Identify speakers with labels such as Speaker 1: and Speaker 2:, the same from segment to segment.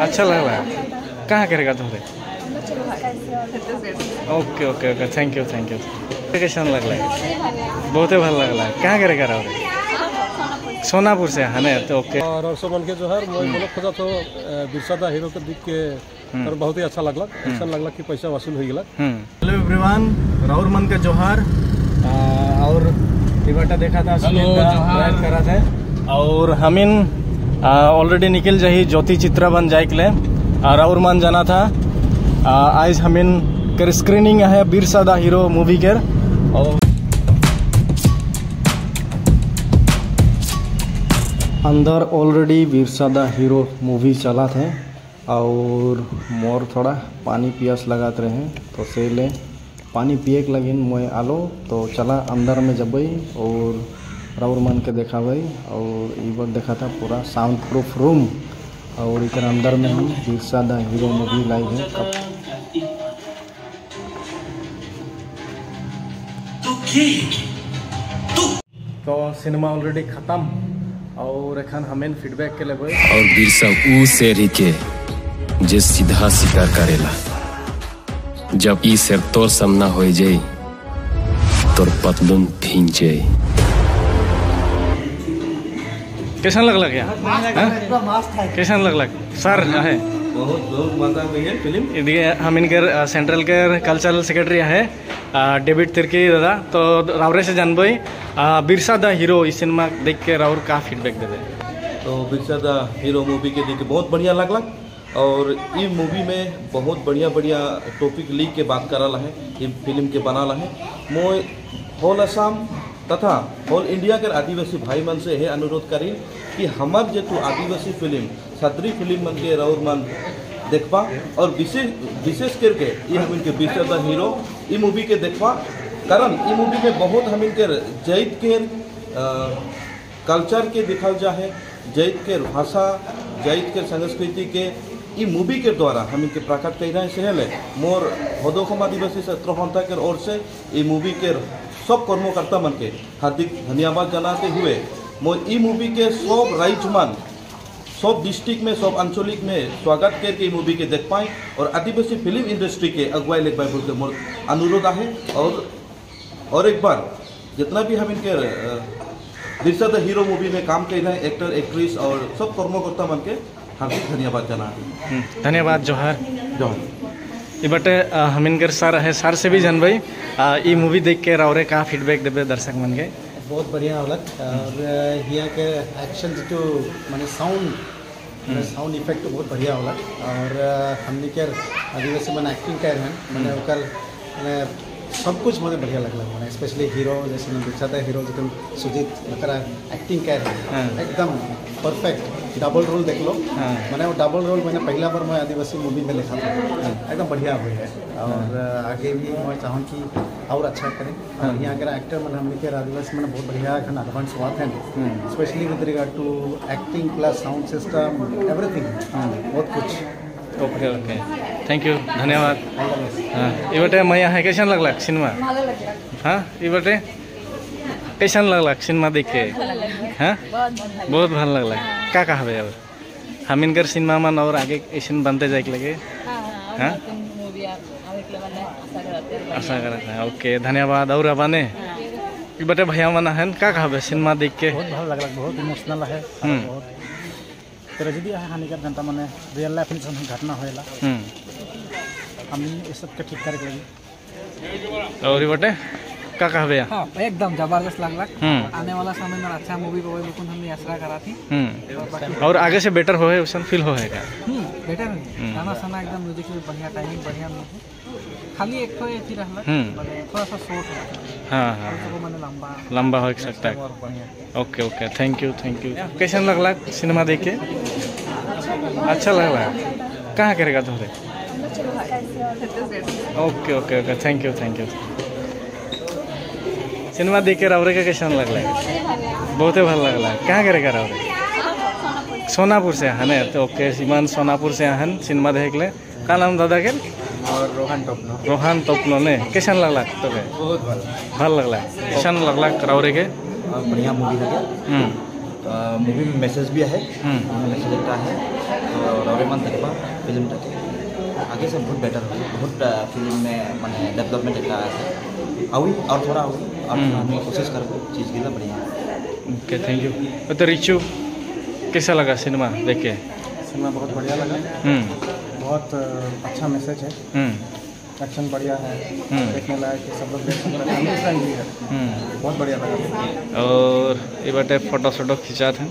Speaker 1: अच्छा लग रहा है। कहाँ करेगा तुम्हारे okay okay okay. Thank you thank you कैसा लग रहा है। बहुत ही भल लग रहा है। कहाँ करेगा रहा सोनापुर से है ना? तो ओके।
Speaker 2: और अरसो मन के जो है मैं बोलो खुदा तो बिरसादा हीरो के देख के और बहुत ही अच्छा लगलक ऐसा लगलक कि पैसा वसूल हो गलक
Speaker 1: हेलो एवरीवन राउर मन के जोहार। और टिबाटा देखा था सुनील का करा था। और हमिन ऑलरेडी निकल जाही ज्योति चित्रा बन जाए के राउर मन जाना था। आज हमिन कर स्क्रीनिंग है बिरसा बिरसादा हीरो मूवी के और अंदर ऑलरेडी बिरसा बिरसादा हीरो मूवी चला थे, और मोर थोड़ा पानी पियास लगाते रहे। तो से ले, पानी पिए के लगिन मैं आलो तो चला अंदर में जब और राउर मन के देखा भाई और ई देखा था पूरा साउंड प्रूफ रूम और एक अंदर में हम बिरसादा हीरो मूवी लाइव है। कब तो सिनेमा ऑलरेडी खत्म और एखन हमें फीडबैक के लेबै।
Speaker 3: और बिरसा ऊ शेर के जे सीधा शिकार करेला। जब ई शेर तोर सामना हो जाए तोर पतलून भींग जाए
Speaker 1: कैसा लगला क्या हाँ? कैसा लगला सर है।
Speaker 4: बहुत बहुत मज़ा है फ़िल्म।
Speaker 1: हम इनके सेंट्रल के कल्चरल सेक्रेटरी है डेविड तिर्की दादा। तो रावरे से जानबई। बिरसा द हीरो इस सिनेमा देख के राउर का फीडबैक दे दे।
Speaker 4: तो बिरसा द हीरो मूवी के देख के बहुत बढ़िया लगलक और ये मूवी में बहुत बढ़िया बढ़िया टॉपिक लीक के बात करल है ये फ़िल्म के बनाल है। मोय होल असम तथा होल इंडिया के आदिवासी भाई मन से यह अनुरोध करी कि हमार जेतु आदिवासी फ़िल्म, सदरी फ़िल्म मन के रौर मन देखबा और विशेष विशेष करके ये हम इनके बिरसा हीरो ये मूवी के देखबा कारण ये मूवी में बहुत हम इनके जैत के कल्चर के दिखल जा है, जैत के भाषा, जैत के संस्कृति के ई मूवी के द्वारा हम इनके प्रकट कर रहे हैं मोर हदोखम आदिवासी सत्रहंता के ओर से ये मूवी के सब कर्मकर्ता मन के हार्दिक धन्यवाद जनाते हुए मोर ई मूवी के सब राज्य मन सब डिस्ट्रिक्ट में सब आंचलिक में स्वागत करके मूवी के देख पाए और आदिवासी फ़िल्म इंडस्ट्री के अगुवाई लेख पाए बोल के मोर अनुरोध है और और एक बार जितना भी हम इनके बिरसा द हीरो मूवी में काम कर रहे हैं एक्टर एक्ट्रेस और सब कर्मकर्ता मन के हार्दिक धन्यवाद जना
Speaker 1: धन्यवाद जोहार।
Speaker 4: जय
Speaker 1: बटे हम इनकर सर है सर से भी जानबई ई मूवी देख के राउरे का फीडबैक देवे दर्शक मन के?
Speaker 5: बहुत बढ़िया और यहाँ के एक्शन जो मान साउंड माने साउंड इफ़ेक्ट बहुत बढ़िया होलक और हमने के आदिवासी मन एक्टिंग कर रहे हैं। मैंने ओकर माने सब कुछ मुझे बढ़िया लगल माने स्पेशली हीरो जैसे मैं बिछा था हीरो जो सुजीत ओकरा एक्टिंग कर हैं। एकदम परफेक्ट डबल रोल देख लो।
Speaker 1: हाँ।
Speaker 5: मैंने वो डबल रोल मैंने पहला बार मैं आदिवासी मूवी में लिखा था। एकदम बढ़िया हुई है। और आगे भी मैं चाहूँ कि और अच्छा करें। और यहाँ के एक्टर मैंने हमने के आदिवासी मैंने बहुत बढ़िया एखन एडवांस हुआ था। Specially with regard to acting plus sound system everything बहुत कुछ।
Speaker 1: ओके ओके थैंक यू धन्यवाद. हाँ. इवटे मैया हाय कशान लागला सिनेमा? हाँ इवटे? कशान लागला सिनेमा देख के हाँ? बहुत ভাল लागला का का हवे अब? हम इनकर सिनेमा मान और आगे ऐसे बनते जाए लगे? हाँ, हाँ? आशा करता ओके धन्यवाद. और अबाने? इवटे भैया मना है का कहा हवे सिनेमा देख के
Speaker 5: बहुत ভাল लागला बहुत इमोशनल है।
Speaker 1: हम्म।
Speaker 5: बहुत ट्रेजेडी है हानिकर घंटा मैंने रियल लाइफ में घटना होएला
Speaker 1: हम्म
Speaker 5: हम ये सब के ठीक करे के लगी
Speaker 1: और बटे का कहबे
Speaker 6: हाँ एकदम ज़बरदस्त
Speaker 1: हम्म
Speaker 6: आने वाला समय में अच्छा मूवी को बिल्कुल हमने आशा करा थी
Speaker 1: और आगे से बेटर होए वैसा फील होएगा
Speaker 6: बेटर है गाना साना एकदम म्यूज़िक भी बढ़िया टाइमिंग बढ़िया मूवी खाली एक तो ही रहला
Speaker 1: हम्म।
Speaker 6: माने थोड़ा सा शॉर्ट है।
Speaker 1: हाँ हाँ।
Speaker 6: तो वो मैंने लंबा
Speaker 1: लंबा हो सकता है। Okay okay thank you thank you कैसा लगला सिनेमा देख के? अच्छा लगला कहाँ करेगा तुम्हारे okay okay okay thank you thank you cinema देख के रावरे का कैसा लगला बहुत ही। भल लगला कहाँ करेगा रावरे? सोनापुर से। है ना? तो ओके सीमान सोनापुर से हन सिनेमा देख ले। का नाम दादा के?
Speaker 5: और रोहन टोपनो
Speaker 1: रोहन टोपनो ने कैसा लगला तो
Speaker 5: बहुत भल
Speaker 1: लगला कैसा लगला करावरे के
Speaker 5: बढ़िया मूवी लगे मूवी में मैसेज भी है मैसेज लगता है
Speaker 7: और मन तकबा फ़िल्म तक आगे से बहुत बेटर होगी बहुत फ़िल्म में मैंने डेवलपमेंट लगता है अभी और थोड़ा अभी और हम कोशिश करो चीज़ के लिए बढ़िया
Speaker 1: ओके थैंक यू तो रिचू कैसा लगा सिनेमा देख के
Speaker 5: सिनेमा बहुत बढ़िया लगा बहुत अच्छा मैसेज है।
Speaker 1: हम्म।
Speaker 5: एक्शन बढ़िया है।
Speaker 1: हम्म।
Speaker 5: देखने लायक है सब लोग देख सकते हैं।
Speaker 1: हम्म।
Speaker 5: बहुत बढ़िया लगा।
Speaker 1: और ये बाटे फ़ोटो शोटो खिंचा थे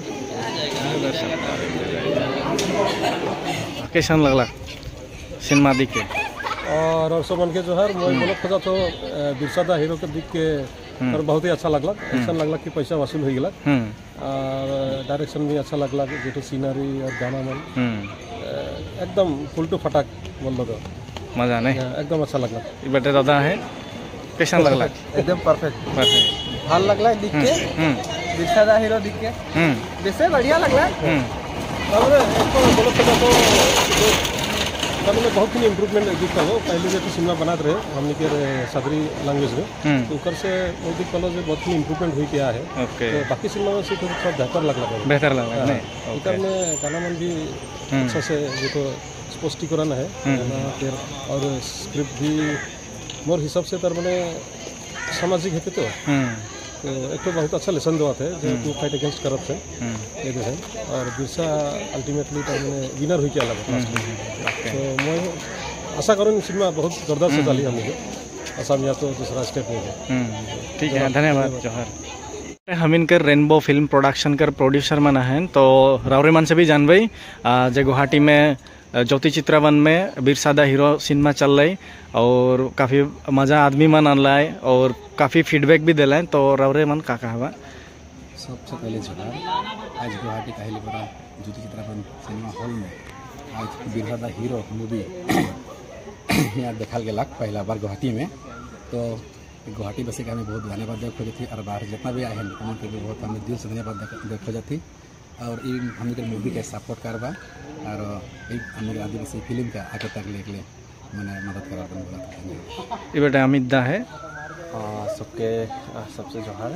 Speaker 1: कैसा लगला सिनेमा दिख के।
Speaker 2: और और सब मन के जो है मैं बोलो खोजा तो बिरसादा हीरो के दिख के और बहुत ही अच्छा लगला। एक्शन लगला कि पैसा वसूल हो गया।
Speaker 1: हम्म।
Speaker 2: और डायरेक्शन भी अच्छा लगला जो सीनरी और गाना मन
Speaker 1: हम्म।
Speaker 2: एकदम फुल टू फटाक बोल दो तो।
Speaker 1: मज़ा नहीं।
Speaker 2: हाँ, एकदम अच्छा लगला।
Speaker 1: बेटे दादा है। पेशेंट लगला।
Speaker 6: एकदम परफेक्ट
Speaker 1: परफेक्ट
Speaker 6: ভাল लगला दिख के
Speaker 1: दिशा
Speaker 6: दा हीरो दिख के वैसे बढ़िया लगला
Speaker 2: और एक बोलो तो का मतलब बहुत ही इम्प्रूवमेंट दिख पालो पहले जो तो सिनेमा बनाते रहे हमने के सदरी लैंग्वेज में।
Speaker 1: हम्म।
Speaker 2: तो उकर से वो दिख पालो जो बहुत ही इम्प्रूवमेंट हुई क्या है। तो बाकी सिनेमा में से थोड़ा बेहतर लग लगा।
Speaker 1: बेहतर लगा हाँ।
Speaker 2: इकर में गाना मन भी
Speaker 1: हम्म।
Speaker 2: अच्छा से जो तो स्पष्टीकरण है। हम्म। फिर और स्क्रिप्ट भी मोर हिसाब से तो तर मैंने सामाजिक है तो। एक तो बहुत अच्छा लेसन देवा थे जो to fight against corruption
Speaker 1: hmm.
Speaker 2: ये जो है और बिरसा अल्टीमेटली तर मैंने विनर हुई क्या लगा तो मैं आशा करूँ सिनेमा बहुत जोरदार से चली हम लोग असम या तो दूसरा स्टेट में।
Speaker 1: हम्म, ठीक है धन्यवाद जोहर। हम इनकर रेनबो फ़िल्म प्रोडक्शन कर प्रोड्यूसर मन हैं तो रावरीमान से भी जानबई आ, जे गुवाहाटी में ज्योति चित्रावन में बिरसादा हीरो सिनेमा चल रही और काफ़ी मज़ा आदमी मन अनलाय और काफ़ी फीडबैक भी दिलाए तो रावरे मन का कहा
Speaker 8: सबसे पहले जोहार आज गुवाहाटी काहिलीपरा ज्योति चित्रावन सिनेमा हॉल में। आज बिरसादा हीरो मूवी यहाँ देखा गेला पहला बार गुवाहाटी में। तो गुवाहाटी बसे के हमें बहुत धन्यवाद दे खोजती थी और बाहर जितना भी आए हैं भी बहुत हमें दिल से धन्यवाद देखो थी और ये हम के मूवी के सपोर्ट करवा और ये आदिवासी फ़िल्म का आगे तक लेके ले मैंने मदद करा धन्यवाद।
Speaker 1: ये बेटा अमित दा है।
Speaker 4: सबके सबसे जोहार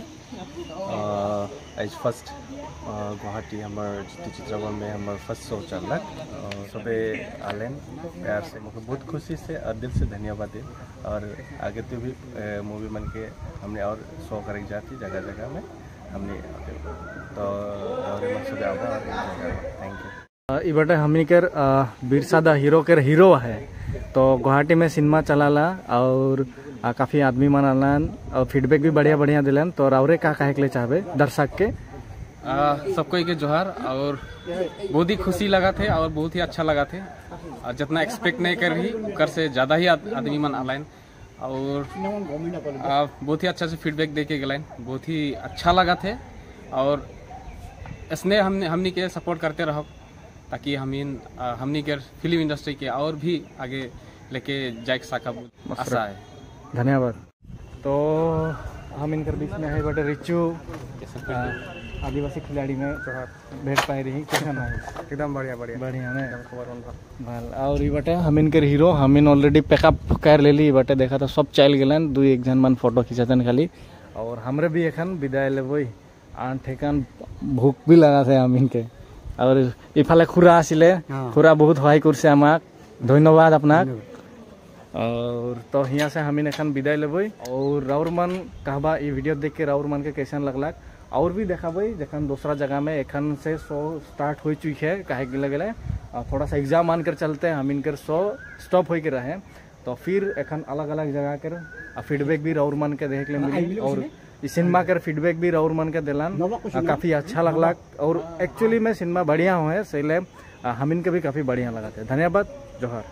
Speaker 4: एज फ़र्स्ट गुवाहाटी हमारे चित्रवन में हमार फ़र्स्ट शो चलक सबे आलेन प्यार से मुझे बहुत खुशी से और दिल से धन्यवाद दे और आगे तो भी मूवी मन के हमने और शो करे जाती जगह जगह में। हमने तो और मन थैंक यू
Speaker 1: ई बटे हमनी कर आ, बिरसादा हीरो के हीरो है। तो गुवाहाटी में सिनेमा चलाला और काफ़ी आदमी मन आलन और फीडबैक भी बढ़िया बढ़िया दिलन। तो रावरे का कहे के लिए चाहबे दर्शक के?
Speaker 9: सबको के जोहार और बहुत ही खुशी लगा थे और बहुत ही अच्छा लगा थे जितना एक्सपेक्ट नहीं कर रही कर से ज़्यादा ही आदमी मन आलाइन और बहुत ही अच्छा से फीडबैक दे के गलाइन बहुत ही अच्छा लगा थे। और इसने हमने हमनी के सपोर्ट करते रहो ताकि हम इन हमनी के फ़िल्म इंडस्ट्री के और भी आगे लेके जाए सका आशा है।
Speaker 1: धन्यवाद। तो हम इनकर बीच में है बटे रिचू। आदिवासी खिलाड़ी में अच्छा। भेट पाए रही
Speaker 5: एकदम बढ़िया बढ़िया।
Speaker 1: बढ़िया ने। भल और ई बटे हमिन के हीरो हमिन ऑलरेडी पैकअप कर ले ली बटे देखा था सब चल गए दो एक जन मन फ़ोटो खींचतन खाली। और हमरे भी एखन विदाई लेबई आन ठेकान भूख भी लगा थे हम इनके और इफाले खुरा आसिले हाँ। खुरा बहुत हवाई कुर्सी हमाक। धन्यवाद अपना और तो हिया से हमिन एखन विदाई लेबई। और राउर मन कहबा ये वीडियो देख के राउर मन के कैसन लगलक। और भी देखाबै जखन दूसरा जगह में एखन से शो स्टार्ट हो चुकी है कहे के लगे थोड़ा सा एग्ज़ाम मान कर चलते हैं हम इनकर शो स्टॉप हो के रहे। तो फिर एखन अलग अलग जगह कर फीडबैक भी राउर मन के देखे लिए मिली और सिनेमा कर फीडबैक भी राउर मन के दिलन काफ़ी अच्छा लगलक और एक्चुअली में सिनेमा बढ़िया हुए सही हम इनके भी काफ़ी बढ़िया लगा थे धन्यवाद जोहर।